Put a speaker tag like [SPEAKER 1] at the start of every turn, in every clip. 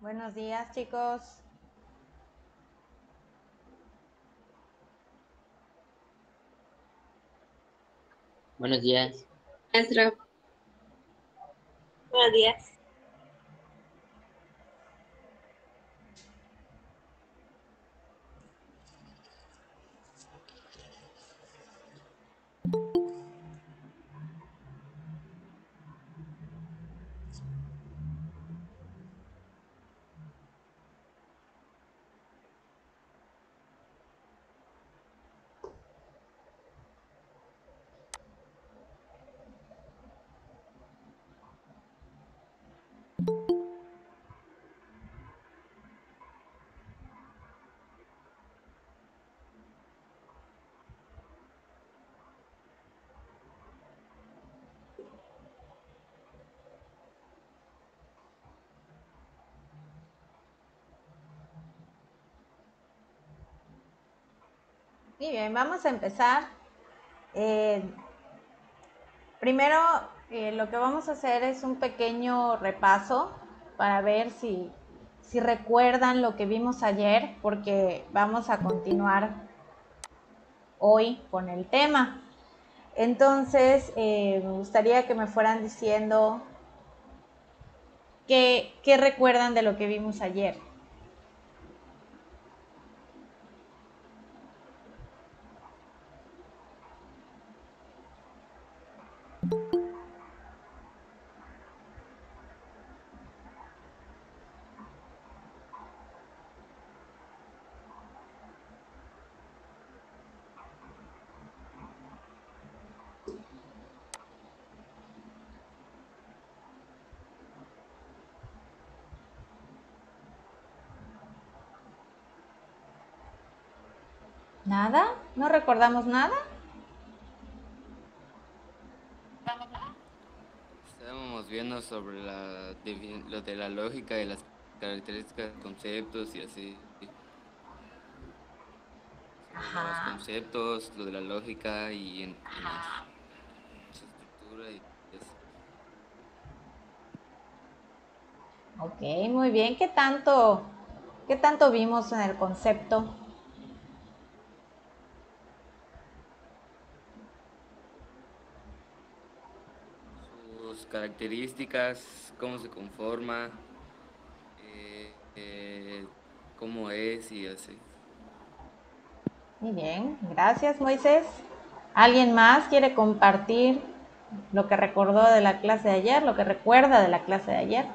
[SPEAKER 1] Buenos días, chicos.
[SPEAKER 2] Buenos días.
[SPEAKER 3] Maestro.
[SPEAKER 4] Buenos días.
[SPEAKER 1] Bien, vamos a empezar. Eh, primero, eh, lo que vamos a hacer es un pequeño repaso para ver si, si recuerdan lo que vimos ayer, porque vamos a continuar hoy con el tema. Entonces, eh, me gustaría que me fueran diciendo qué, qué recuerdan de lo que vimos ayer. ¿No recordamos nada?
[SPEAKER 5] Estábamos viendo sobre la, defi- lo de la lógica y las características de conceptos y así.
[SPEAKER 1] Ajá.
[SPEAKER 5] Los conceptos, lo de la lógica y en, su estructura y eso.
[SPEAKER 1] Ok, muy bien. ¿Qué tanto, qué tanto vimos en el concepto?
[SPEAKER 5] sus características, cómo se conforma, eh, eh, cómo es y así.
[SPEAKER 1] Muy bien, gracias Moisés. ¿Alguien más quiere compartir lo que recordó de la clase de ayer, lo que recuerda de la clase de ayer?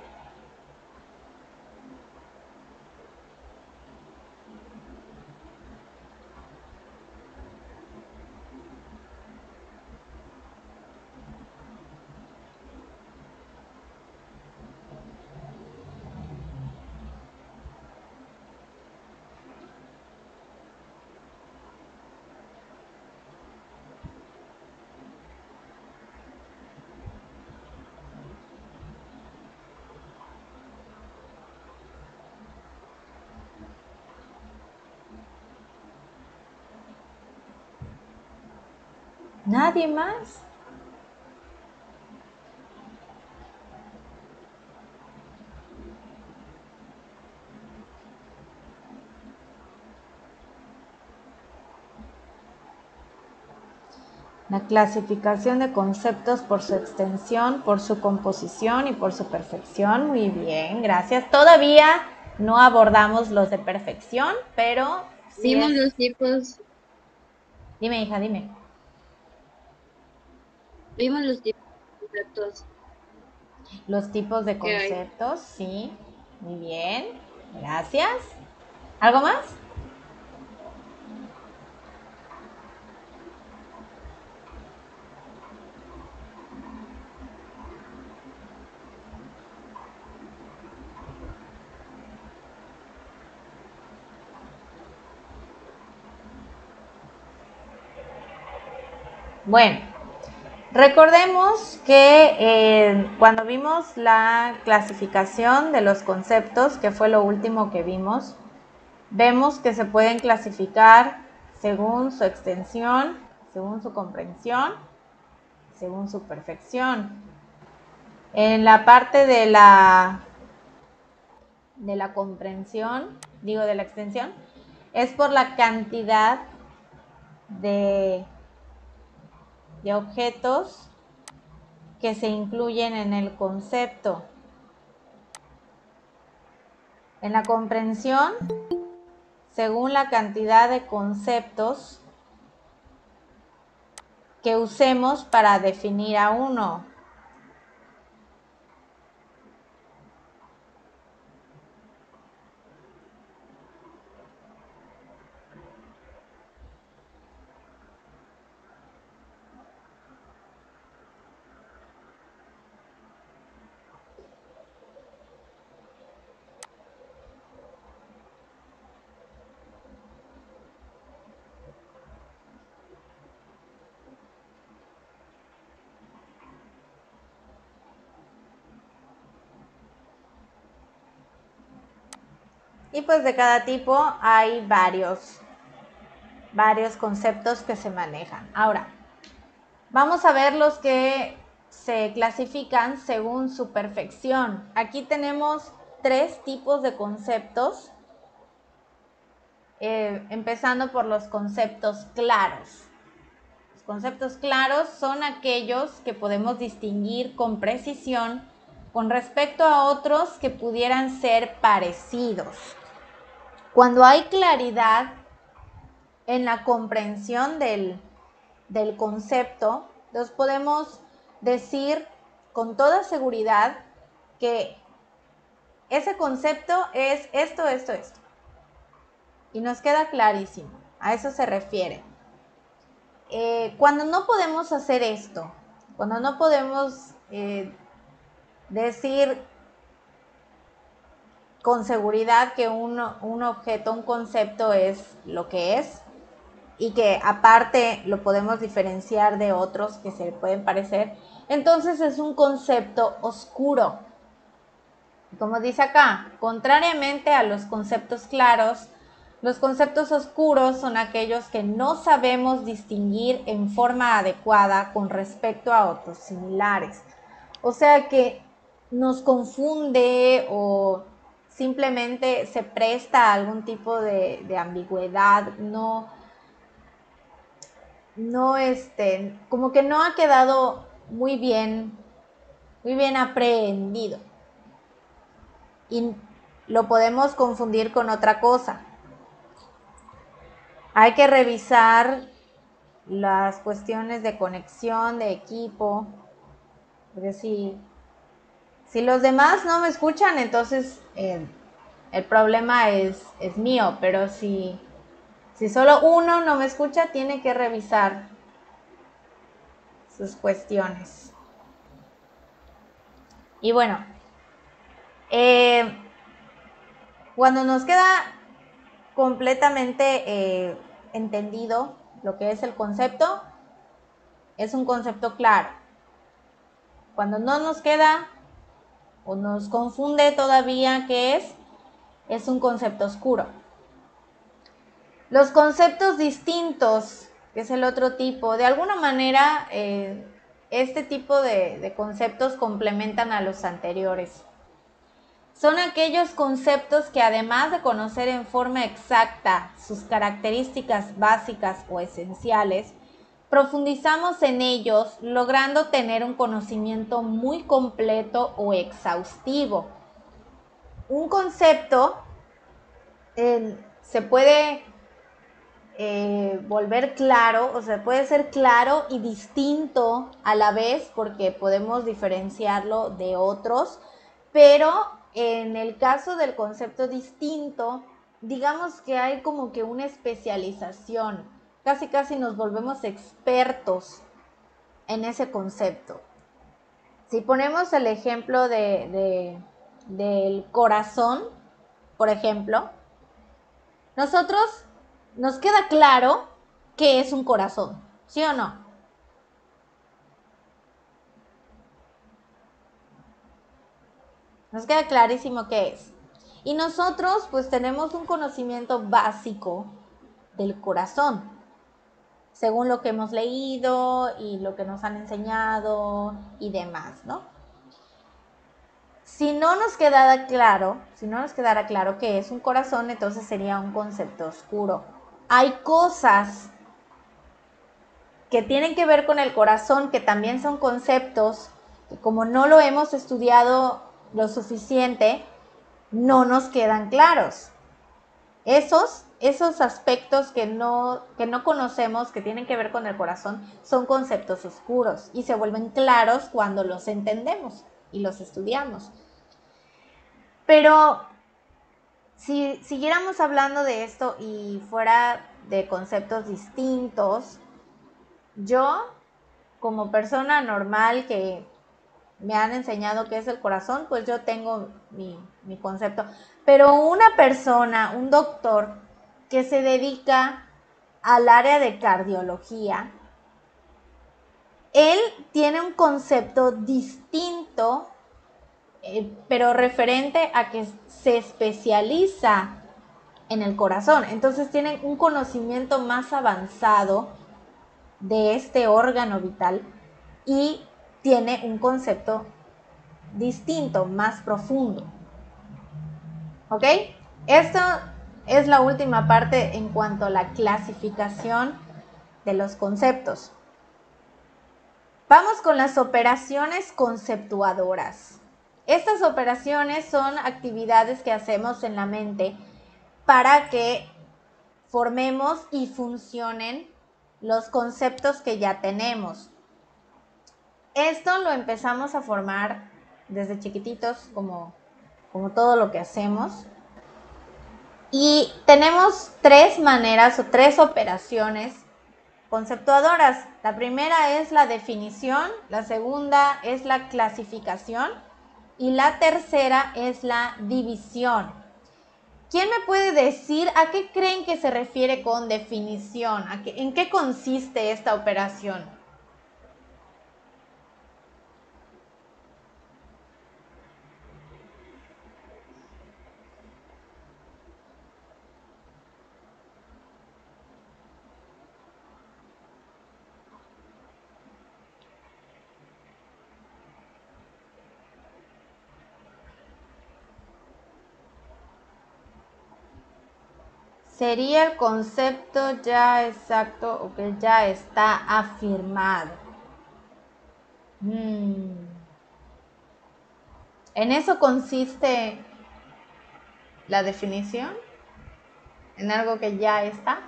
[SPEAKER 1] ¿Nadie más? La clasificación de conceptos por su extensión, por su composición y por su perfección. Muy bien, gracias. Todavía no abordamos los de perfección, pero sí
[SPEAKER 3] Vimos
[SPEAKER 1] es-
[SPEAKER 3] los tipos,
[SPEAKER 1] Dime, hija, dime.
[SPEAKER 3] Vimos los tipos de conceptos.
[SPEAKER 1] Los tipos de conceptos, sí. Muy bien, gracias. ¿Algo más? Bueno, recordemos que eh, cuando vimos la clasificación de los conceptos, que fue lo último que vimos, vemos que se pueden clasificar según su extensión, según su comprensión, según su perfección. En la parte de la de la comprensión, digo de la extensión, es por la cantidad de, de objetos que se incluyen en el concepto. En la comprensión, según la cantidad de conceptos que usemos para definir a uno. Y pues de cada tipo hay varios, varios conceptos que se manejan. Ahora, vamos a ver los que se clasifican según su perfección. Aquí tenemos tres tipos de conceptos, eh, empezando por los conceptos claros. Los conceptos claros son aquellos que podemos distinguir con precisión con respecto a otros que pudieran ser parecidos. Cuando hay claridad en la comprensión del, concepto, nos podemos decir con toda seguridad que ese concepto es esto, esto, esto. Y nos queda clarísimo. A eso se refiere. Eh, cuando no podemos hacer esto, cuando no podemos eh, decir con seguridad que un, objeto, un concepto es lo que es y que aparte lo podemos diferenciar de otros que se pueden parecer, entonces es un concepto oscuro. Como dice acá, contrariamente a los conceptos claros, los conceptos oscuros son aquellos que no sabemos distinguir en forma adecuada con respecto a otros similares. O sea que nos confunde o simplemente se presta a algún tipo de, ambigüedad, no, no, este, como que no ha quedado muy bien, muy bien aprehendido. Y lo podemos confundir con otra cosa. Hay que revisar las cuestiones de conexión, de equipo, porque si si los demás no me escuchan, entonces eh, el problema es, es, mío, pero si, si solo uno no me escucha, tiene que revisar sus cuestiones. Y bueno, eh, cuando nos queda completamente eh, entendido lo que es el concepto, es un concepto claro. Cuando no nos queda o nos confunde todavía qué es, es un concepto oscuro. Los conceptos distintos, que es el otro tipo, de alguna manera eh, este tipo de conceptos complementan a los anteriores. Son aquellos conceptos que además de conocer en forma exacta sus características básicas o esenciales, Profundizamos en ellos logrando tener un conocimiento muy completo o exhaustivo. Un concepto se puede eh, volver claro, o sea, puede ser claro y distinto a la vez porque podemos diferenciarlo de otros, pero en el caso del concepto distinto, digamos que hay como que una especialización casi casi nos volvemos expertos en ese concepto. Si ponemos el ejemplo de, del corazón, por ejemplo, nosotros nos queda claro qué es un corazón, ¿sí o no? Nos queda clarísimo qué es. Y nosotros pues tenemos un conocimiento básico del corazón según lo que hemos leído y lo que nos han enseñado y demás, ¿no? Si no nos quedara claro, si no nos quedara claro que es un corazón, entonces sería un concepto oscuro. Hay cosas que tienen que ver con el corazón, que también son conceptos, que como no lo hemos estudiado lo suficiente, no nos quedan claros. Esos, esos aspectos que no, que no conocemos, que tienen que ver con el corazón, son conceptos oscuros y se vuelven claros cuando los entendemos y los estudiamos. Pero si siguiéramos hablando de esto y fuera de conceptos distintos, yo, como persona normal que me han enseñado qué es el corazón, pues yo tengo mi, concepto. Pero una persona, un doctor que se dedica al área de cardiología, él tiene un concepto distinto, eh, pero referente a que se especializa en el corazón. Entonces tiene un conocimiento más avanzado de este órgano vital y tiene un concepto distinto, más profundo. ¿Ok? Esto es la última parte en cuanto a la clasificación de los conceptos. Vamos con las operaciones conceptuadoras. Estas operaciones son actividades que hacemos en la mente para que formemos y funcionen los conceptos que ya tenemos. Esto lo empezamos a formar desde chiquititos, como, como todo lo que hacemos. Y tenemos tres maneras o tres operaciones conceptuadoras. La primera es la definición, la segunda es la clasificación y la tercera es la división. ¿Quién me puede decir a qué creen que se refiere con definición? ¿En qué consiste esta operación? Sería el concepto ya exacto o que ya está afirmado. Mm. ¿En eso consiste la definición? ¿En algo que ya está?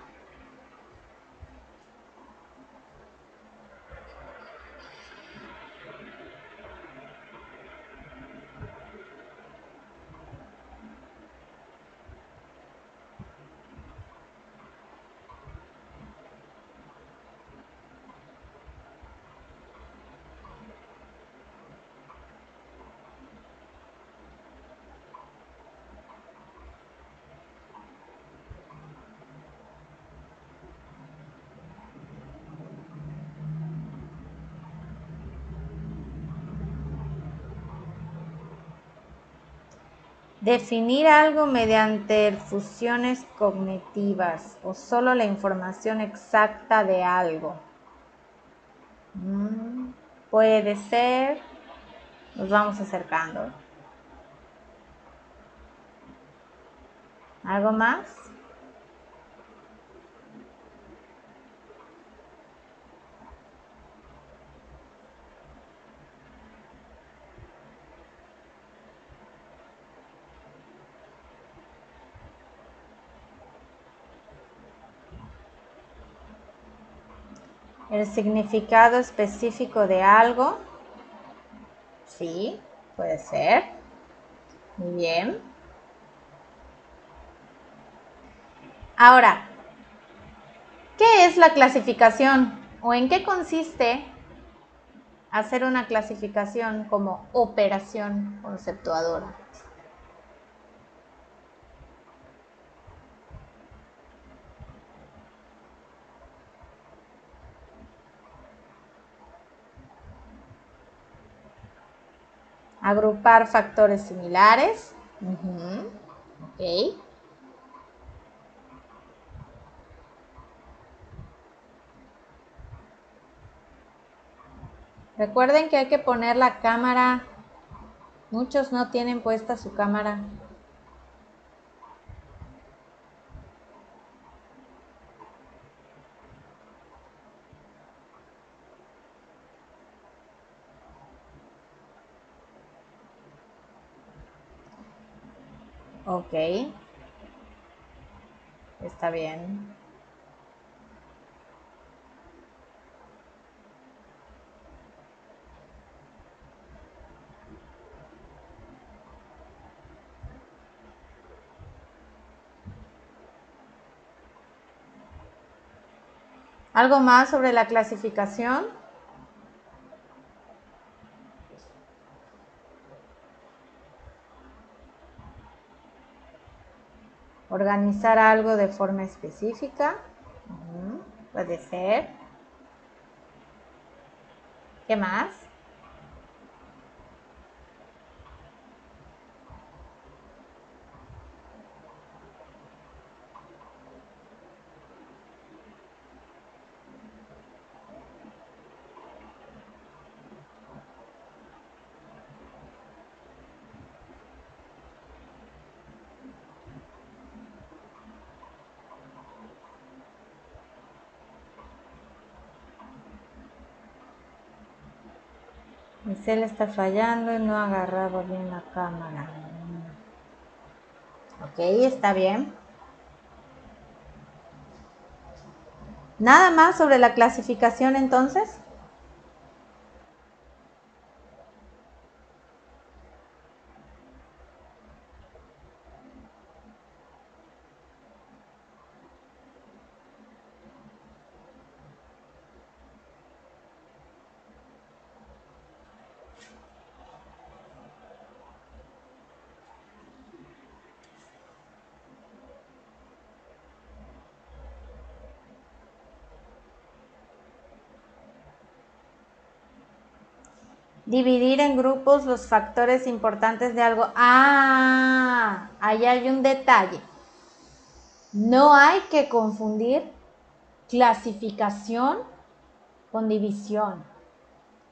[SPEAKER 1] Definir algo mediante fusiones cognitivas o solo la información exacta de algo. Mm, puede ser. Nos vamos acercando. ¿Algo más? El significado específico de algo. Sí, puede ser. Muy bien. Ahora, ¿qué es la clasificación o en qué consiste hacer una clasificación como operación conceptuadora? Agrupar factores similares. Recuerden que hay que poner la cámara Muchos no tienen puesta su cámara. Ok. Está bien. ¿Algo más sobre la clasificación? Organizar algo de forma específica. Puede ser. ¿Qué más? Mi cel está fallando y no ha agarrado bien la cámara. Ok, está bien. Nada más sobre la clasificación entonces. Dividir en grupos los factores importantes de algo. Ah, ahí hay un detalle. No hay que confundir clasificación con división.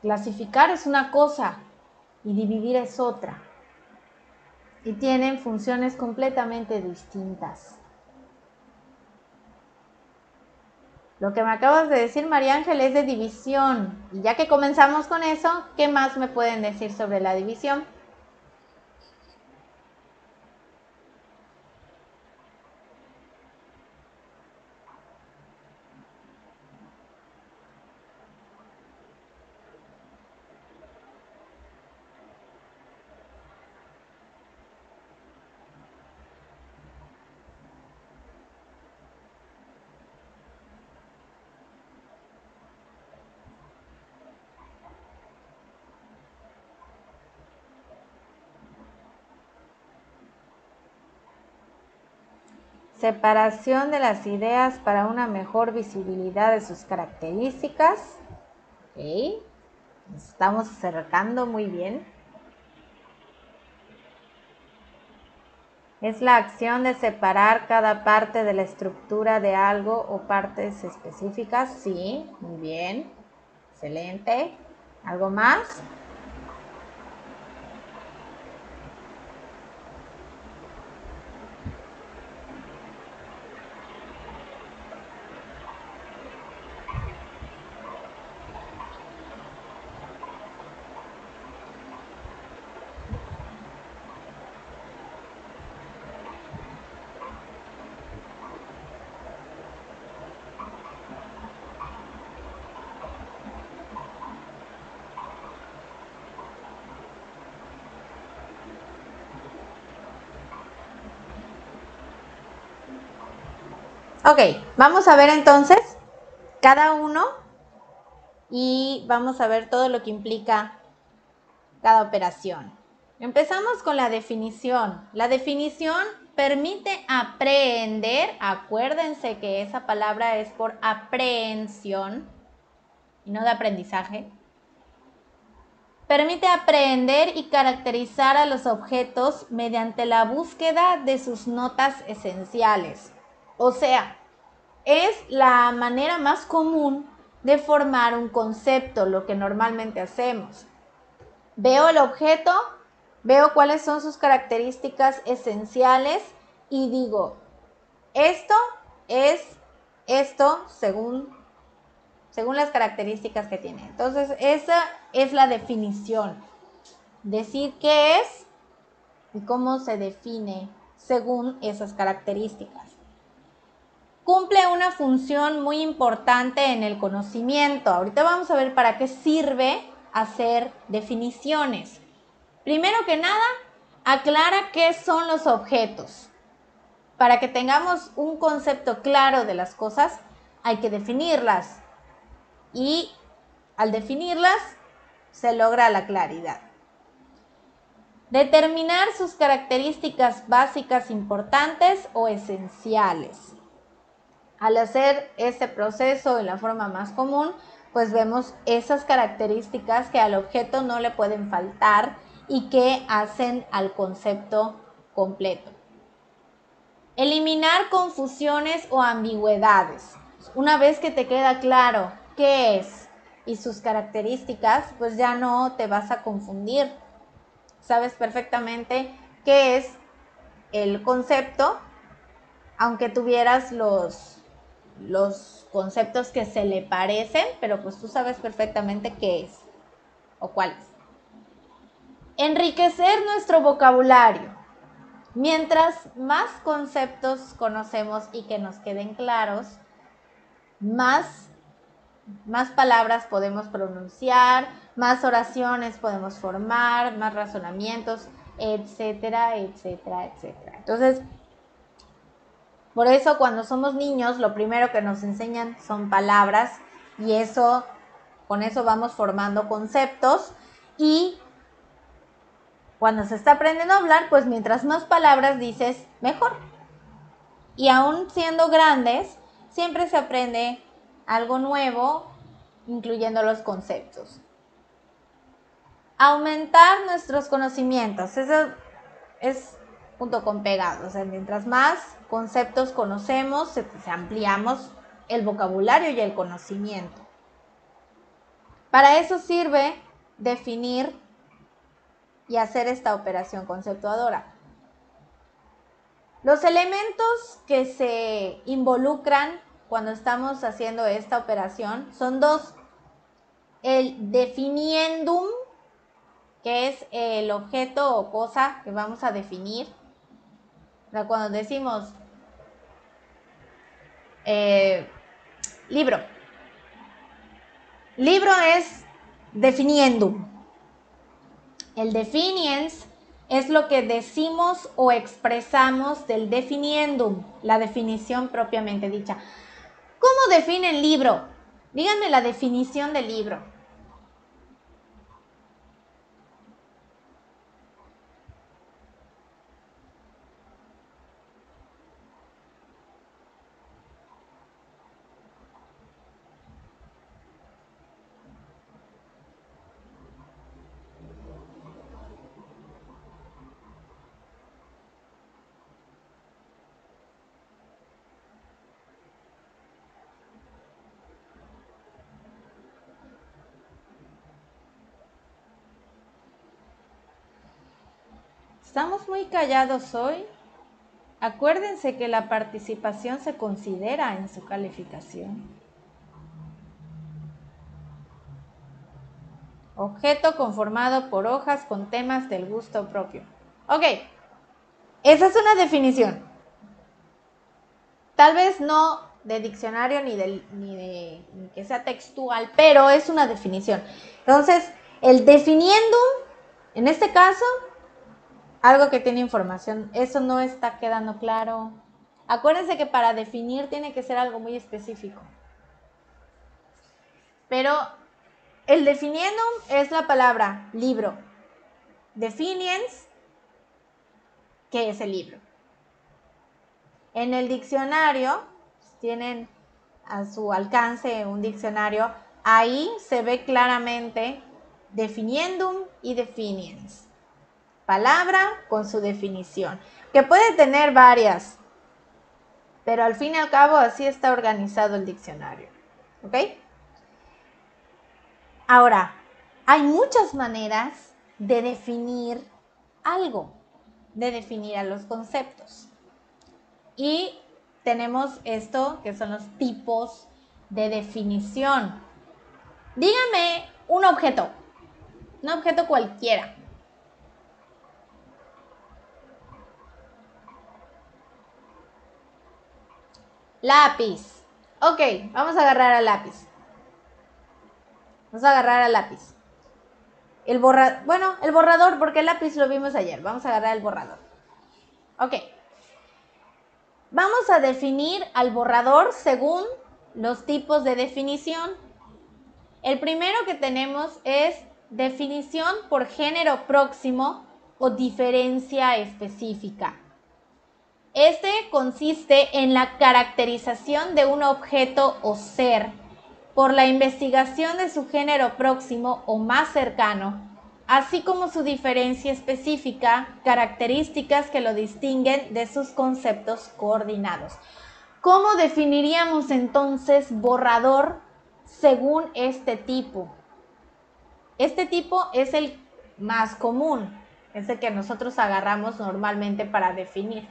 [SPEAKER 1] Clasificar es una cosa y dividir es otra. Y tienen funciones completamente distintas. Lo que me acabas de decir, María Ángel, es de división. Y ya que comenzamos con eso, ¿qué más me pueden decir sobre la división? Separación de las ideas para una mejor visibilidad de sus características. Ok. Nos estamos acercando muy bien. Es la acción de separar cada parte de la estructura de algo o partes específicas. Sí, muy bien. Excelente. ¿Algo más? Ok, vamos a ver entonces cada uno y vamos a ver todo lo que implica cada operación. Empezamos con la definición. La definición permite aprehender, acuérdense que esa palabra es por aprehensión y no de aprendizaje. Permite aprehender y caracterizar a los objetos mediante la búsqueda de sus notas esenciales. O sea, es la manera más común de formar un concepto, lo que normalmente hacemos. Veo el objeto, veo cuáles son sus características esenciales y digo, esto es esto según, según las características que tiene. Entonces, esa es la definición. Decir qué es y cómo se define según esas características. Cumple una función muy importante en el conocimiento. Ahorita vamos a ver para qué sirve hacer definiciones. Primero que nada, aclara qué son los objetos. Para que tengamos un concepto claro de las cosas, hay que definirlas. Y al definirlas, se logra la claridad. Determinar sus características básicas importantes o esenciales. Al hacer este proceso en la forma más común, pues vemos esas características que al objeto no le pueden faltar y que hacen al concepto completo. Eliminar confusiones o ambigüedades. Una vez que te queda claro qué es y sus características, pues ya no te vas a confundir. Sabes perfectamente qué es el concepto, aunque tuvieras los, los conceptos que se le parecen, pero pues tú sabes perfectamente qué es o cuál es. Enriquecer nuestro vocabulario. Mientras más conceptos conocemos y que nos queden claros, más, más palabras podemos pronunciar, más oraciones podemos formar, más razonamientos, etcétera, etcétera, etcétera. Entonces, por eso cuando somos niños, lo primero que nos enseñan son palabras y eso, con eso vamos formando conceptos y cuando se está aprendiendo a hablar, pues mientras más palabras dices, mejor. Y aún siendo grandes, siempre se aprende algo nuevo, incluyendo los conceptos. Aumentar nuestros conocimientos. Eso es punto con pegado. O sea, mientras más conceptos conocemos, se, ampliamos el vocabulario y el conocimiento. Para eso sirve definir y hacer esta operación conceptuadora. Los elementos que se involucran cuando estamos haciendo esta operación son dos. El definiendum, que es el objeto o cosa que vamos a definir. Cuando decimos eh, libro. Libro es definiendum. El definiens es lo que decimos o expresamos del definiendum, la definición propiamente dicha. ¿Cómo define el libro? Díganme la definición del libro. Estamos muy callados hoy. Acuérdense que la participación se considera en su calificación. Objeto conformado por hojas con temas del gusto propio. Ok, esa es una definición. Tal vez no de diccionario ni, de, ni de que sea textual, pero es una definición. Entonces, el definiendo, en este caso, algo que tiene información. Eso no está quedando claro. Acuérdense que para definir tiene que ser algo muy específico. Pero el definiendo es la palabra libro. Definiens, ¿qué es el libro? En el diccionario, tienen a su alcance un diccionario, ahí se ve claramente definiendum y definiens palabra con su definición, que puede tener varias, pero al fin y al cabo así está organizado el diccionario. ¿Ok? Ahora, hay muchas maneras de definir algo de definir a los conceptos. Y tenemos esto que son los tipos de definición. Dígame un objeto, un objeto cualquiera. Lápiz. Ok, vamos a agarrar al lápiz. Vamos a agarrar al lápiz. El borrador, bueno, el borrador, porque el lápiz lo vimos ayer. Vamos a agarrar el borrador. Ok. Vamos a definir al borrador según los tipos de definición. El primero que tenemos es definición por género próximo o diferencia específica. Este consiste en la caracterización de un objeto o ser por la investigación de su género próximo o más cercano, así como su diferencia específica, características que lo distinguen de sus conceptos coordinados. ¿Cómo definiríamos entonces borrador según este tipo? Este tipo es el más común, es el que nosotros agarramos normalmente para definir.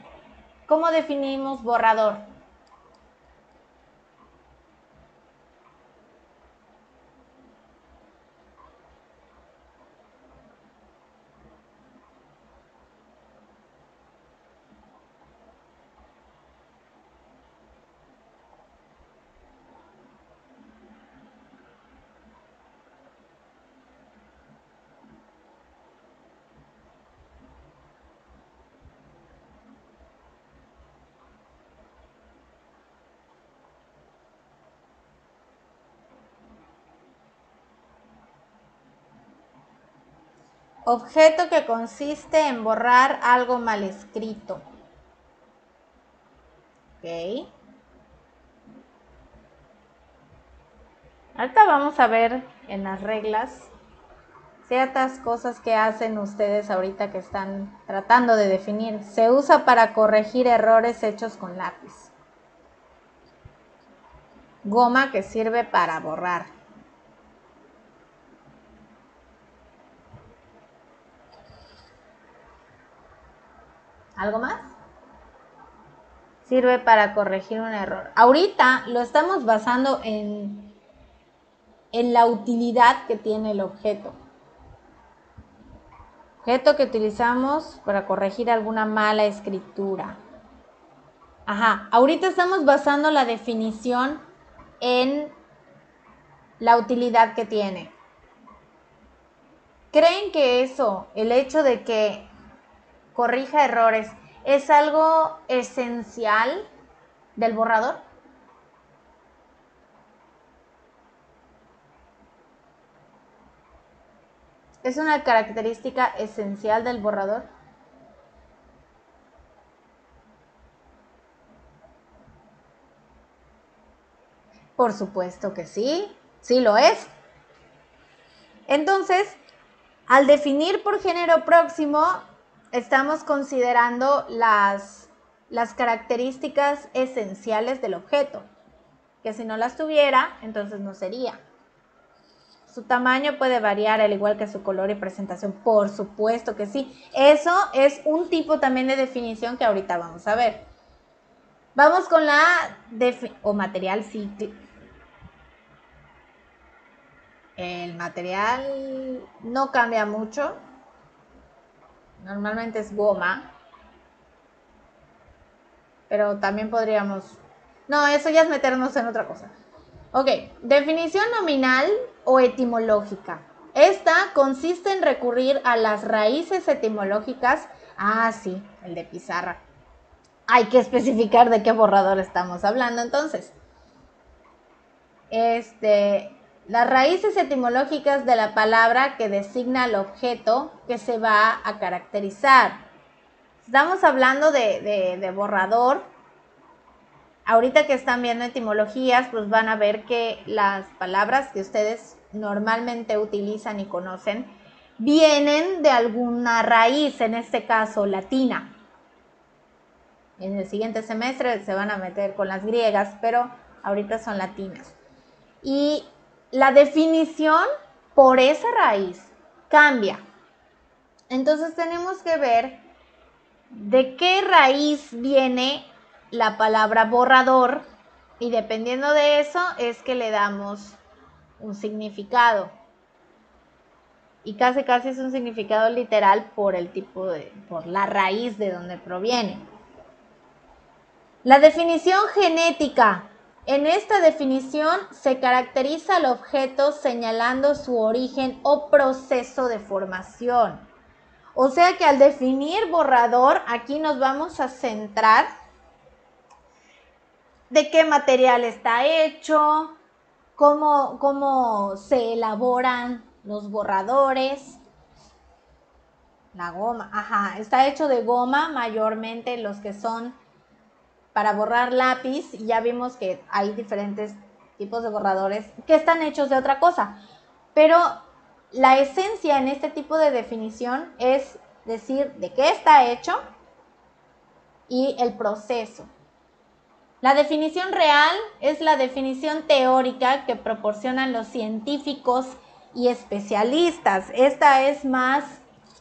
[SPEAKER 1] ¿Cómo definimos borrador? Objeto que consiste en borrar algo mal escrito. Ok. Ahorita vamos a ver en las reglas ciertas cosas que hacen ustedes ahorita que están tratando de definir. Se usa para corregir errores hechos con lápiz. Goma que sirve para borrar. ¿Algo más? Sirve para corregir un error. Ahorita lo estamos basando en, en la utilidad que tiene el objeto. Objeto que utilizamos para corregir alguna mala escritura. Ajá, ahorita estamos basando la definición en la utilidad que tiene. ¿Creen que eso, el hecho de que corrija errores, ¿es algo esencial del borrador? ¿Es una característica esencial del borrador? Por supuesto que sí, sí lo es. Entonces, al definir por género próximo, estamos considerando las, características esenciales del objeto, que si no las tuviera, entonces no sería. Su tamaño puede variar al igual que su color y presentación, por supuesto que sí. Eso es un tipo también de definición que ahorita vamos a ver. Vamos con la o material ciclo. El material no cambia mucho, Normalmente es goma. Pero también podríamos... No, eso ya es meternos en otra cosa. Ok, definición nominal o etimológica. Esta consiste en recurrir a las raíces etimológicas. Ah, sí, el de pizarra. Hay que especificar de qué borrador estamos hablando entonces. Este, las raíces etimológicas de la palabra que designa el objeto que se va a caracterizar. Estamos hablando de, borrador. Ahorita que están viendo etimologías, pues van a ver que las palabras que ustedes normalmente utilizan y conocen vienen de alguna raíz, en este caso latina. En el siguiente semestre se van a meter con las griegas, pero ahorita son latinas. Y la definición por esa raíz cambia. Entonces tenemos que ver de qué raíz viene la palabra borrador y dependiendo de eso es que le damos un significado. Y casi casi es un significado literal por el tipo de, por la raíz de donde proviene. La definición genética. En esta definición se caracteriza el objeto señalando su origen o proceso de formación. O sea que al definir borrador, aquí nos vamos a centrar de qué material está hecho, cómo, cómo se elaboran los borradores. La goma, ajá, está hecho de goma mayormente los que son para borrar lápiz. Ya vimos que hay diferentes tipos de borradores que están hechos de otra cosa. Pero la esencia en este tipo de definición es decir de qué está hecho y el proceso. La definición real es la definición teórica que proporcionan los científicos y especialistas. Esta es más,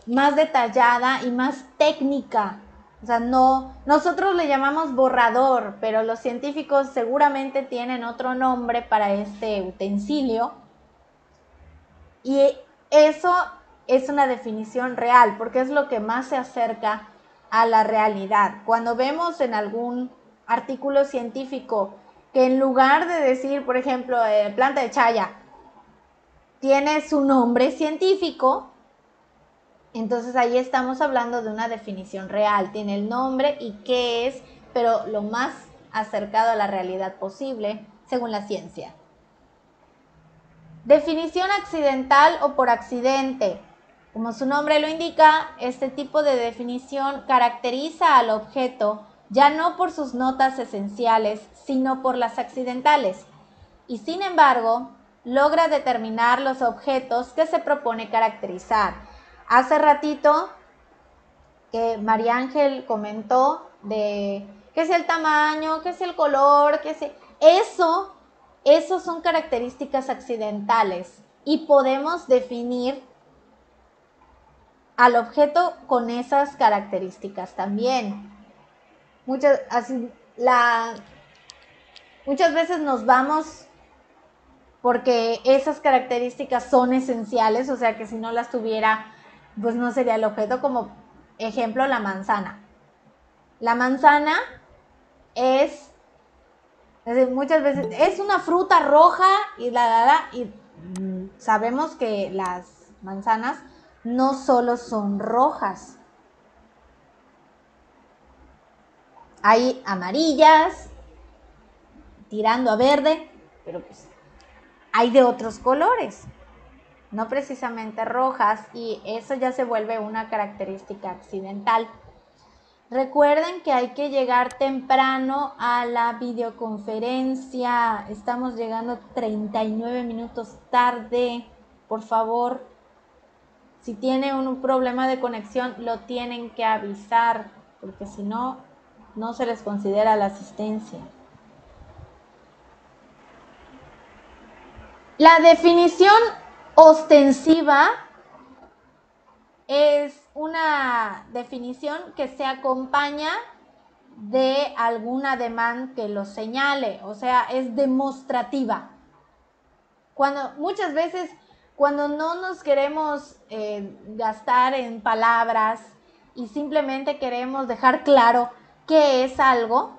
[SPEAKER 1] más detallada y más técnica. O sea, no, nosotros le llamamos borrador, pero los científicos seguramente tienen otro nombre para este utensilio. Y eso es una definición real, porque es lo que más se acerca a la realidad. Cuando vemos en algún artículo científico que en lugar de decir, por ejemplo, eh, planta de chaya, tiene su nombre científico, entonces ahí estamos hablando de una definición real, tiene el nombre y qué es, pero lo más acercado a la realidad posible según la ciencia. Definición accidental o por accidente. Como su nombre lo indica, este tipo de definición caracteriza al objeto ya no por sus notas esenciales, sino por las accidentales, y sin embargo, logra determinar los objetos que se propone caracterizar. Hace ratito que María Ángel comentó de qué es el tamaño, qué es el color, qué es eso eso son características accidentales y podemos definir al objeto con esas características también. Muchas, así, la, muchas veces nos vamos porque esas características son esenciales, o sea que si no las tuviera, pues no sería el objeto, como ejemplo la manzana. La manzana es muchas veces es una fruta roja y la, la, la, y sabemos que las manzanas no solo son rojas. Hay amarillas, tirando a verde, pero pues hay de otros colores, no precisamente rojas, y eso ya se vuelve una característica accidental. Recuerden que hay que llegar temprano a la videoconferencia. Estamos llegando 39 minutos tarde. Por favor, si tiene un problema de conexión, lo tienen que avisar, porque si no, no se les considera la asistencia. La definición ostensiva es una definición que se acompaña de algún ademán que lo señale, o sea, es demostrativa. Cuando muchas veces, cuando no nos queremos eh, gastar en palabras y simplemente queremos dejar claro qué es algo,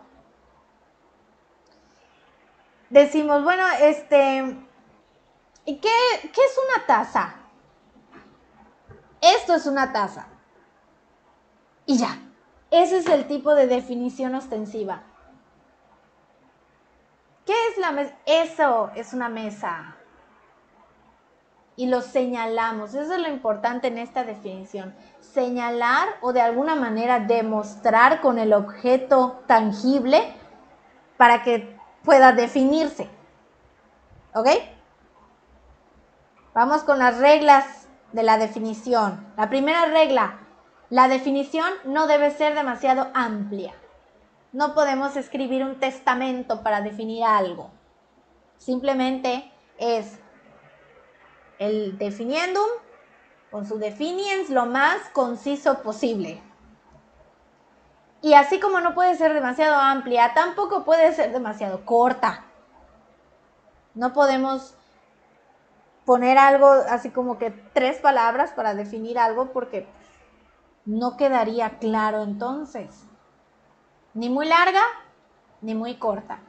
[SPEAKER 1] decimos, bueno, este, ¿qué, qué es una taza? esto es una taza. Y ya, ese es el tipo de definición ostensiva. ¿Qué es la mesa? Eso es una mesa. Y lo señalamos. Eso es lo importante en esta definición. Señalar o de alguna manera demostrar con el objeto tangible para que pueda definirse. ¿Ok? Vamos con las reglas de la definición. La primera regla, la definición no debe ser demasiado amplia. No podemos escribir un testamento para definir algo. Simplemente es el definiendum con su definiens lo más conciso posible. Y así como no puede ser demasiado amplia, tampoco puede ser demasiado corta. No podemos poner algo así como que tres palabras para definir algo porque no quedaría claro entonces. Ni muy larga, ni muy corta.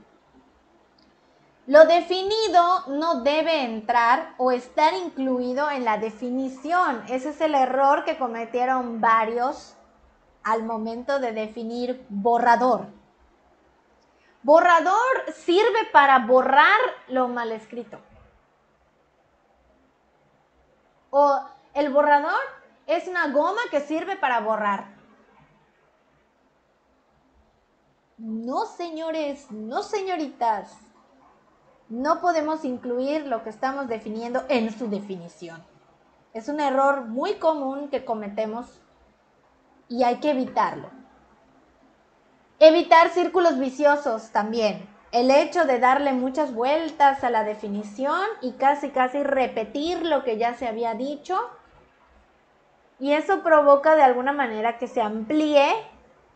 [SPEAKER 1] Lo definido no debe entrar o estar incluido en la definición. Ese es el error que cometieron varios al momento de definir borrador. Borrador sirve para borrar lo mal escrito. O el borrador es una goma que sirve para borrar. No, señores, no, señoritas. No podemos incluir lo que estamos definiendo en su definición. Es un error muy común que cometemos y hay que evitarlo. Evitar círculos viciosos también. El hecho de darle muchas vueltas a la definición y casi casi repetir lo que ya se había dicho. Y eso provoca de alguna manera que se amplíe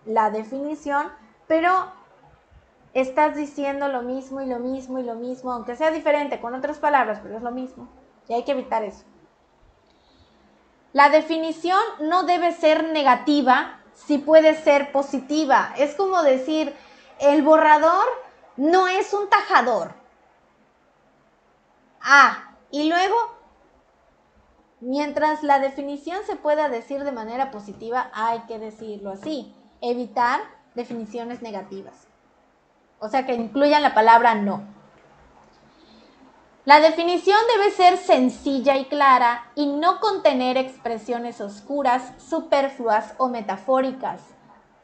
[SPEAKER 1] la definición, pero estás diciendo lo mismo y lo mismo y lo mismo, aunque sea diferente con otras palabras, pero es lo mismo. Y hay que evitar eso. La definición no debe ser negativa, si puede ser positiva. Es como decir, el borrador no es un tajador. Ah, y luego, mientras la definición se pueda decir de manera positiva, hay que decirlo así. Evitar definiciones negativas. O sea, que incluyan la palabra no. La definición debe ser sencilla y clara y no contener expresiones oscuras, superfluas o metafóricas.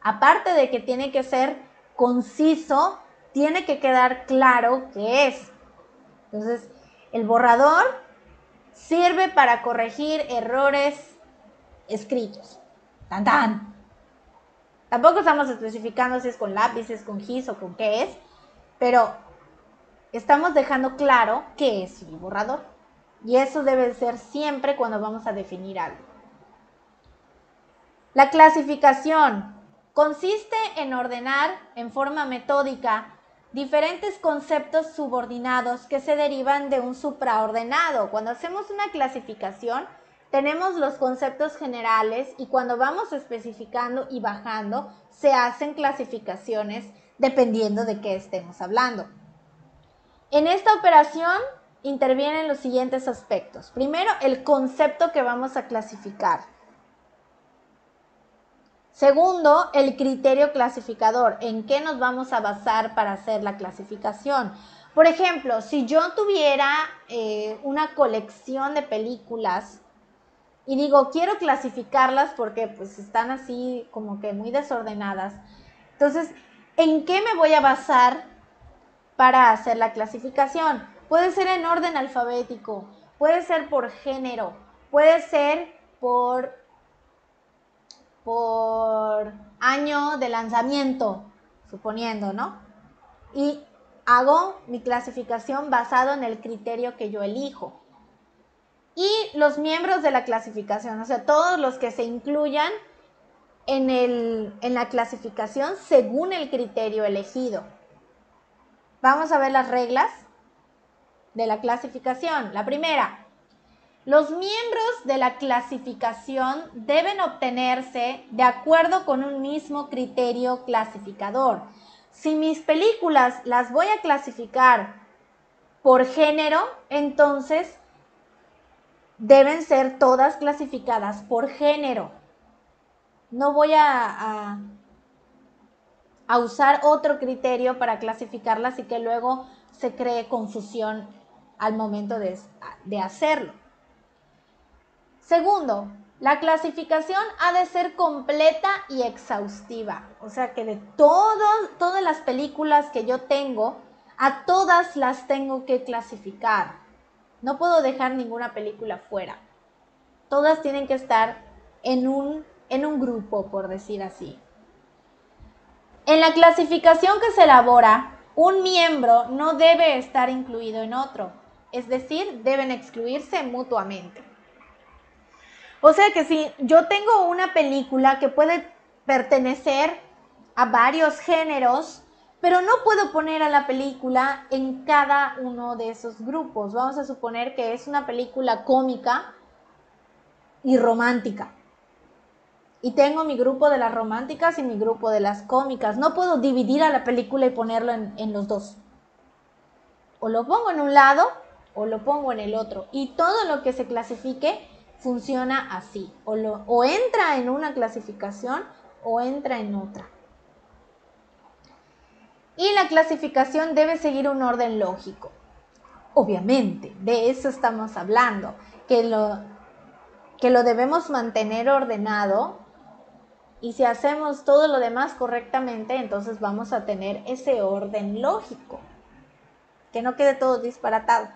[SPEAKER 1] Aparte de que tiene que ser conciso, tiene que quedar claro qué es. Entonces, el borrador sirve para corregir errores escritos. Tan tan. Tampoco estamos especificando si es con lápices, con gis o con qué es, pero estamos dejando claro qué es el borrador. Y eso debe ser siempre cuando vamos a definir algo. La clasificación consiste en ordenar en forma metódica diferentes conceptos subordinados que se derivan de un supraordenado. Cuando hacemos una clasificación, tenemos los conceptos generales y cuando vamos especificando y bajando, se hacen clasificaciones dependiendo de qué estemos hablando. En esta operación intervienen los siguientes aspectos. Primero, el concepto que vamos a clasificar. Segundo, el criterio clasificador. ¿En qué nos vamos a basar para hacer la clasificación? Por ejemplo, si yo tuviera eh, una colección de películas y digo, quiero clasificarlas porque pues están así como que muy desordenadas. Entonces, ¿en qué me voy a basar para hacer la clasificación? Puede ser en orden alfabético, puede ser por género, puede ser por, por año de lanzamiento, suponiendo, ¿no? Y hago mi clasificación basado en el criterio que yo elijo y los miembros de la clasificación, o sea, todos los que se incluyan en, en la clasificación según el criterio elegido. Vamos a ver las reglas de la clasificación. La primera, los miembros de la clasificación deben obtenerse de acuerdo con un mismo criterio clasificador. Si mis películas las voy a clasificar por género, entonces deben ser todas clasificadas por género. No voy a, usar otro criterio para clasificarlas y que luego se cree confusión al momento de hacerlo. Segundo, la clasificación ha de ser completa y exhaustiva. O sea que de todas las películas que yo tengo, a todas las tengo que clasificar. No puedo dejar ninguna película fuera. Todas tienen que estar en un, en un grupo, por decir así. En la clasificación que se elabora, un miembro no debe estar incluido en otro, es decir, deben excluirse mutuamente. O sea que si yo tengo una película que puede pertenecer a varios géneros, pero no puedo poner a la película en cada uno de esos grupos. Vamos a suponer que es una película cómica y romántica. Y tengo mi grupo de las románticas y mi grupo de las cómicas. No puedo dividir a la película y ponerlo en, los dos. O lo pongo en un lado o lo pongo en el otro. Y todo lo que se clasifique funciona así. O, lo, o entra en una clasificación o entra en otra. Y la clasificación debe seguir un orden lógico. Obviamente, de eso estamos hablando, que lo, que lo debemos mantener ordenado y si hacemos todo lo demás correctamente, entonces vamos a tener ese orden lógico, que no quede todo disparatado.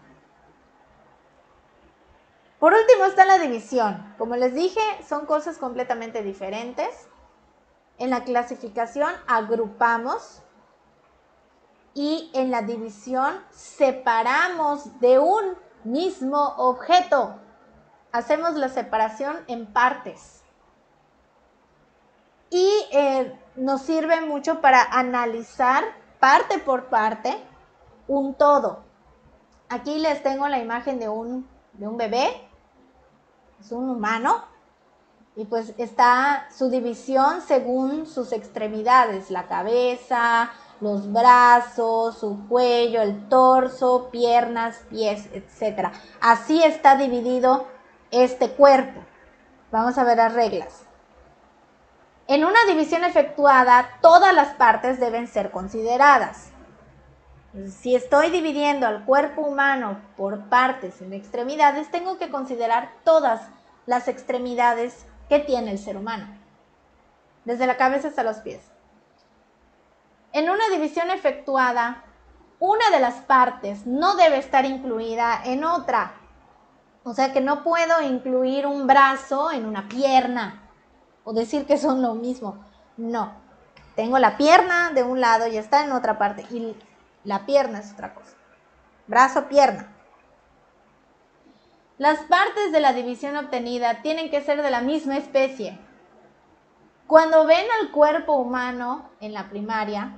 [SPEAKER 1] Por último está la división. Como les dije, son cosas completamente diferentes. En la clasificación agrupamos y en la división separamos de un mismo objeto. Hacemos la separación en partes. Y eh, nos sirve mucho para analizar parte por parte un todo. Aquí les tengo la imagen de un, de un bebé, es un humano, y pues está su división según sus extremidades, la cabeza, los brazos, su cuello, el torso, piernas, pies, etc. Así está dividido este cuerpo. Vamos a ver las reglas. En una división efectuada, todas las partes deben ser consideradas. Si estoy dividiendo al cuerpo humano por partes en extremidades, tengo que considerar todas las extremidades que tiene el ser humano, desde la cabeza hasta los pies. En una división efectuada, una de las partes no debe estar incluida en otra. O sea que no puedo incluir un brazo en una pierna o decir que son lo mismo. No. Tengo la pierna de un lado y está en otra parte y la pierna es otra cosa. Brazo, pierna. Las partes de la división obtenida tienen que ser de la misma especie. Cuando ven al cuerpo humano en la primaria,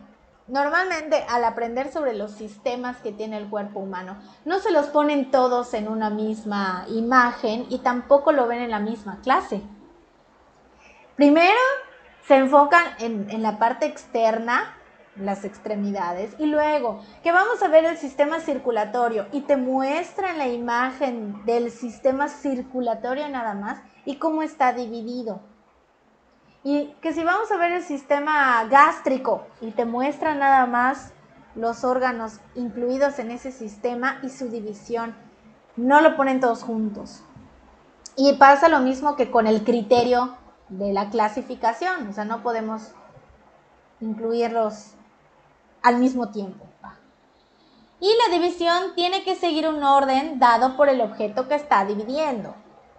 [SPEAKER 1] normalmente al aprender sobre los sistemas que tiene el cuerpo humano, no se los ponen todos en una misma imagen y tampoco lo ven en la misma clase. Primero se enfocan en, la parte externa, las extremidades, y luego que vamos a ver el sistema circulatorio y te muestran la imagen del sistema circulatorio nada más y cómo está dividido. Y que si vamos a ver el sistema gástrico y te muestra nada más los órganos incluidos en ese sistema y su división, no lo ponen todos juntos. Y pasa lo mismo que con el criterio de la clasificación, o sea, no podemos incluirlos al mismo tiempo. Y la división tiene que seguir un orden dado por el objeto que está dividiendo.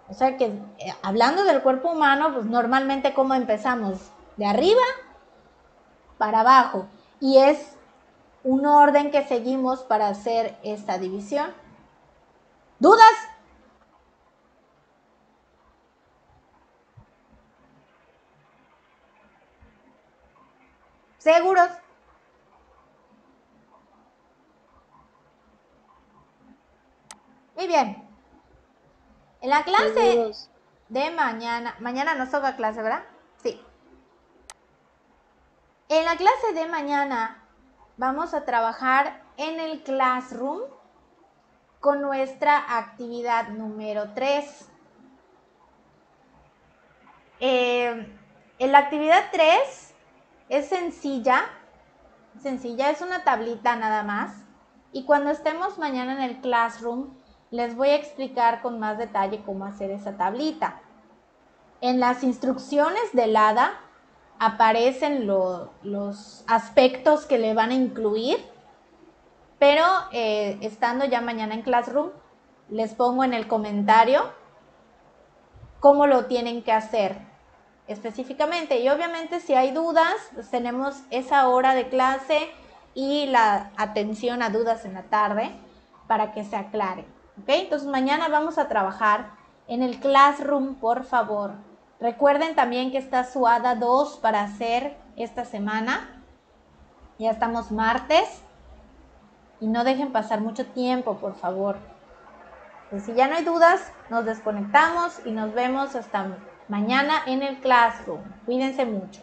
[SPEAKER 1] O sea que eh, hablando del cuerpo humano, pues normalmente como empezamos de arriba para abajo y es un orden que seguimos para hacer esta división. ¿Dudas? ¿Seguros? Muy bien. En la clase de mañana, mañana nos toca clase, ¿verdad? Sí. En la clase de mañana vamos a trabajar en el classroom con nuestra actividad número 3. Eh, en la actividad 3 es sencilla, sencilla, es una tablita nada más. Y cuando estemos mañana en el classroom, les voy a explicar con más detalle cómo hacer esa tablita. En las instrucciones del HADA aparecen los aspectos que le van a incluir, pero eh, estando ya mañana en Classroom, les pongo en el comentario cómo lo tienen que hacer específicamente. Y obviamente si hay dudas, tenemos esa hora de clase y la atención a dudas en la tarde para que se aclare. Entonces mañana vamos a trabajar en el Classroom, por favor. Recuerden también que está su ADA 2 para hacer esta semana. Ya estamos martes. Y no dejen pasar mucho tiempo, por favor. Pues si ya no hay dudas, nos desconectamos y nos vemos hasta mañana en el Classroom. Cuídense mucho.